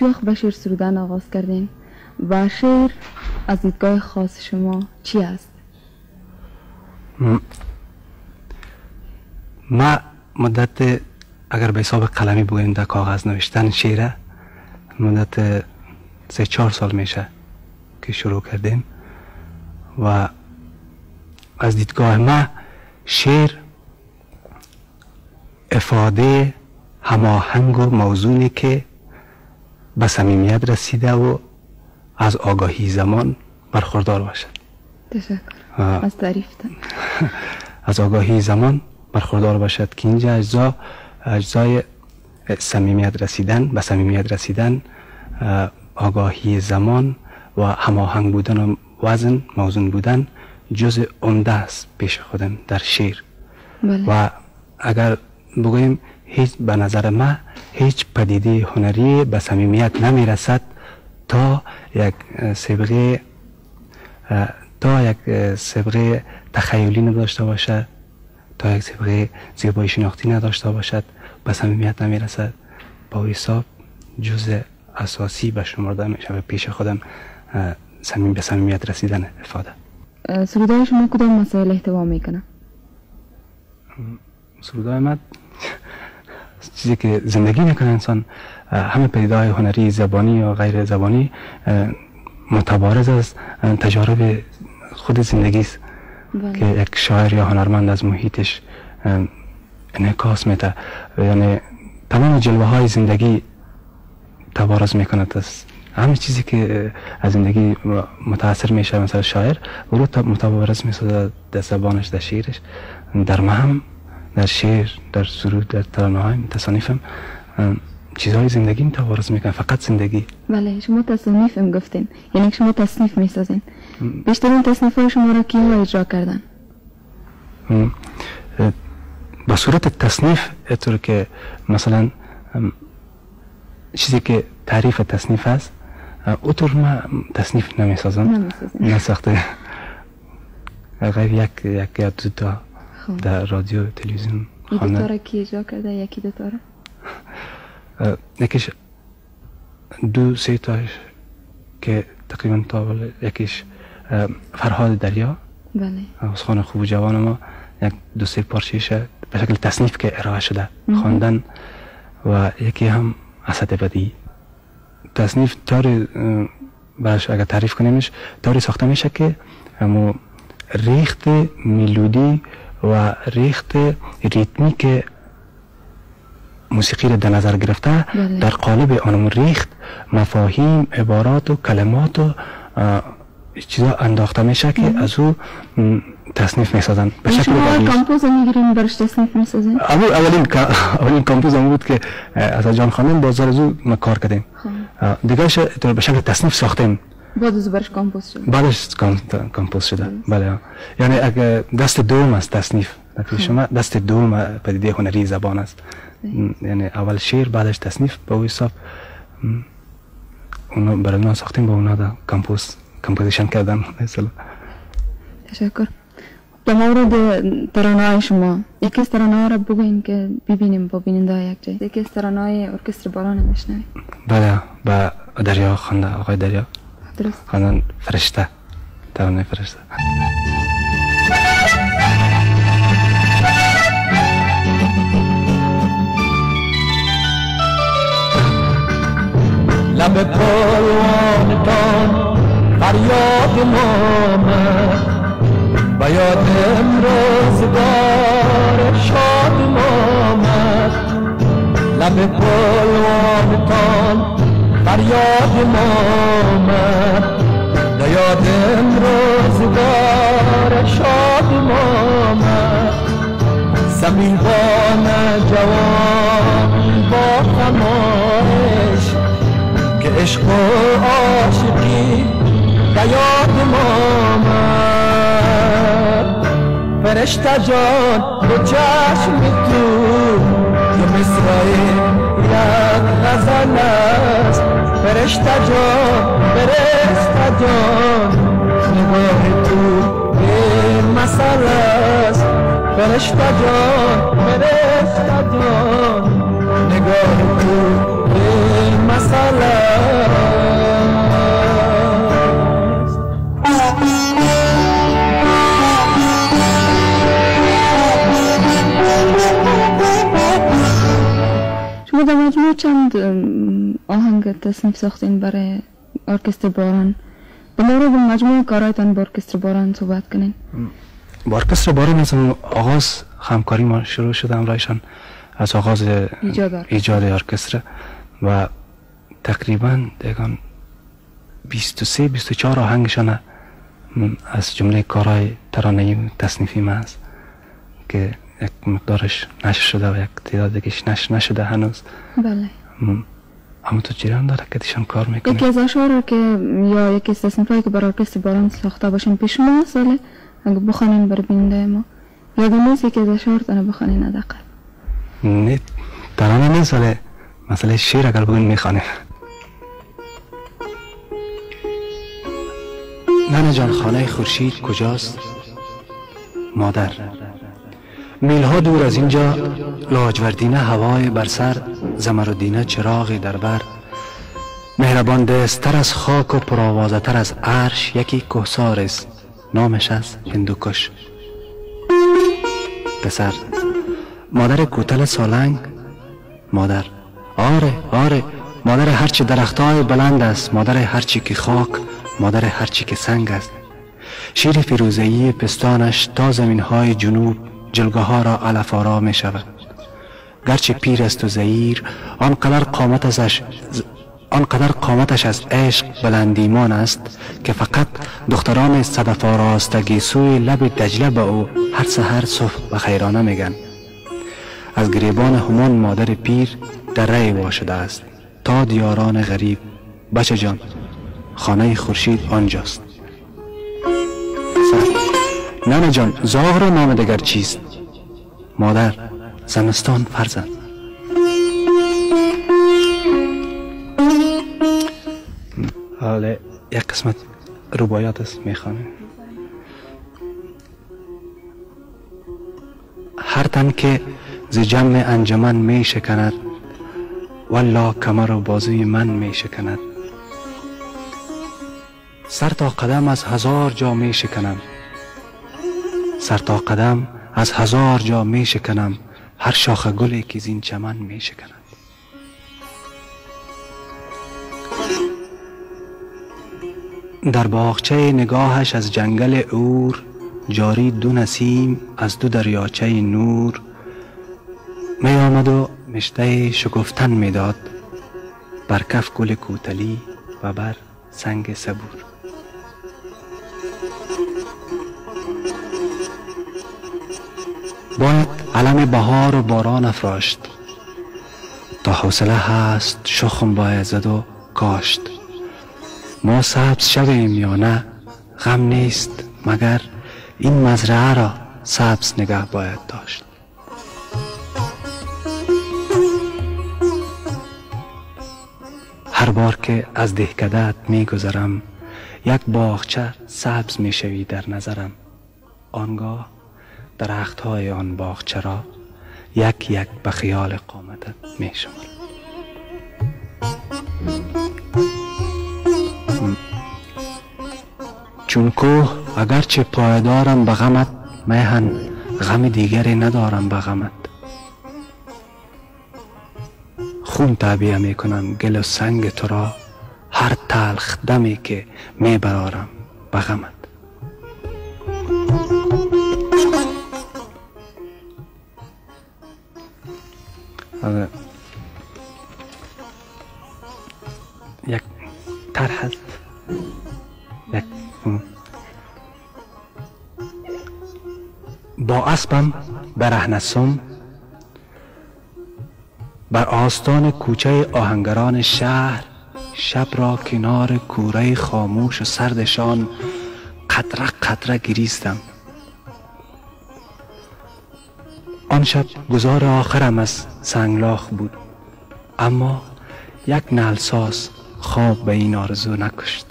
چی وقت به شعر سرودن آغاز کردین؟ و شعر از دیدگاه خاص شما چی است؟ ما مدت اگر به حساب قلمی بگوییم در کاغذ نوشتن شعره مدت سه چهار سال میشه که شروع کردیم و از دیدگاه ما شعر افاده هماهنگ و موضوعی که به صمیمیت رسیده و از آگاهی زمان برخوردار باشد. تشکر. از تعریف از آگاهی زمان برخوردار باشد که اینجا اجزا اجزای صمیمیت رسیدن به صمیمیت رسیدن آگاهی زمان و هماهنگ بودن و وزن موزون بودن جز عمده است پیش خودم در شعر بله. و اگر بگوییم هیچ به نظر ما هیچ پدیده هنری به صمیمیت نمی رسد تا یک سبقه تا یک سبقه تخیلی نداشته باشد تا یک سبقه زیبایی شناختی نداشته باشد به صمیمیت نمی رسد با حساب جز اساسی به شمرده می شود پیش خودم صمیم به صمیمیت رسیدن افاده. سرودای شما کدام مسائل احتوا می‌کنه؟ سرودای من چیزی که زندگی می‌کنه انسان همه پیدای هنری زبانی یا غیر زبانی متبارز از تجارب خود زندگی است بله. که یک شاعر یا هنرمند از محیطش انعکاس میده. یعنی تمام جلوه های زندگی تبارز می‌کنه از همه چیزی که از زندگی متاثر میشه مثلا شاعر او رو متبارز می‌سازه در زبانش در شعرش. در مهم در شعر در سرود در ترانه های تصانیفم چیزهای زندگی متوارز می‌کنه فقط زندگی. بله شما تصانیفم گفتین یعنی شما تصنیف می‌سازین. بیشترین تصنیف های شما را کیا اجرا کردن؟ با صورت تصنیف اطور که مثلا چیزی که تعریف تصنیف است اوتور ما تصنیف نمی‌سازم. نساخته غیر یک یک یا دو تا. در رادیو تلویزیون خانه دو تا کی اجرا کرده؟ یکی دو تا یکیش دو سه تاش که تقریبا تا یکیش فرهاد دریا. بله. از خانه خوب جوان ما. یک دو سه پارچهشه به شکل تصنیف که ارائه شده خواندن. و یکی هم اسد بدی. تصنیف طوری برش اگر تعریف کنیمش طوری ساخته میشه که همو ریخت میلودی و ریخت ریتمیک موسیقی را در نظر گرفته. بله. در قالب آن ریخت مفاهیم عبارات و کلمات و چیزا انداخته میشه که از او تصنیف می‌سازن به شکل شما compose می‌گیرین برش تصنیف می‌سازین اولین اولین compose هم بود که از جان خانم بازار از او ما کار کردیم. دیگه به شکل تصنیف ساختیم. بعد از برش compose شد بعدش compose شده بله یعنی اگه دست دوم است تصنیف شما دست دوم پدیده هنری زبان است یعنی اول شعر بعدش تصنیف به او حساب اونو برای اونا ساختیم با اونا دا compose composition کردن مثلا تشکر در مورد ترانه های شما یکی از ترانه ها را بگوین که ببینیم با بیننده یک جای یکی از ترانه های ارکستر باران میشنویم بله با دریا خونده آقای دریا درست خواندن فرشته ترانه فرشته لب پروانتان فریاد مامد و یاد امروزگار شاد مامد لب پروانتان فریاد مامد. و یاد امروزگار شاد مامد. سبیل بان جوان با خمایش عشق و عاشقی یاد ما فرشته جان به چشم تو یه مصرای یک غزل است فرشته جان فرشته جان. نگاه تو به مسئله است فرشته جان فرشته جان. آهنگ تصنیف ساختین برای ارکستر باران. به مورد مجموع کارایتان با ارکستر باران صحبت کنین. با ارکستر باران مثلا آغاز همکاری ما شروع شده همراهشان از آغاز ایجاد ارکستر. و تقریبا دیگان 23 24 آهنگشان از جمله کارهای ترانه‌ای و تصنیفی ما است که یک مقدارش نشر شده و یک تعداد دیگهش نشر نشده هنوز. بله. اما تو جریان داره که دیشان کار یکی می‌کنه از اشعار که یا یکی از تصنیفایی که برای ارکستر باران ساخته باشین پیش ما ساله اگه بخوانین بر بینده ما. یادم نیست یکی از اشعارتان بخوانین حداقل نه ترانه نیست ولی مثلا شعر اگر بگوین می‌خوانیم ننه جان خانه خورشید کجاست؟ مادر. میلها دور از اینجا لاجوردینه هوای بر سر زمردینه چراغی در بر. مهربان دستتر از خاک و پرآوازه تر از عرش یکی کوهسار است نامش از هندوکش. پسر مادر کوتل سالنگ؟ مادر آره آره. مادر هرچی درختای بلند است مادر هرچی که خاک مادر هرچی که سنگ است. شیر فیروزهی پستانش تا زمین های جنوب جلگه ها را علف می شود گرچه پیر است و زهیر آنقدر قامتش آنقدر قامتش از عشق بلندیمان است که فقط دختران صدف آراستگی سوی لب دجله به او هر سحر صبح و خیرانه میگن. از گریبان همان مادر پیر در رأی واشده است. تا دیاران غریب. بچه جان خانه خورشید آنجاست. ننه جان زاغ را نام دگر چیست؟ مادر زمستان فرزند. حالا یک قسمت ربایات است می‌خوانیم. هر تن که ز جمع انجمن می شکند والله کمر و بازوی من می شکند سر تا قدم از هزار جا می شکنم سر تا قدم از هزار جا می شکنم. هر شاخ گلی که زین چمن می شکند. در باغچه نگاهش از جنگل اور جاری دو نسیم از دو دریاچه نور. می آمد و مشته شکفتن می‌داد بر کف گل کوتلی و بر سنگ صبور. باید علم بهار و باران افراشت. تا حوصله هست شخم باید زد و کاشت. ما سبز شویم یا نه غم نیست مگر این مزرعه را سبز نگه باید داشت. هر بار که از دهکدت می گذرم یک باغچه سبز می شوی در نظرم. آنگاه درخت های آن باغچه را یک یک به خیال قامتت می شمارم چون کوه اگرچه پایدارم به غمت میهن غم دیگری ندارم به غمت. خون تعبیه می کنم گل و سنگ تو را هر تلخ دمی که می برارم به غمت. آره. یک طرح است یک با اسبم برهنسم بر آستان کوچه آهنگران شهر شب را کنار کوره خاموش و سردشان قطره قطره گریستم آن شب گذار آخرم از سنگلاخ بود. اما یک نلساز خواب به این آرزو نکشت.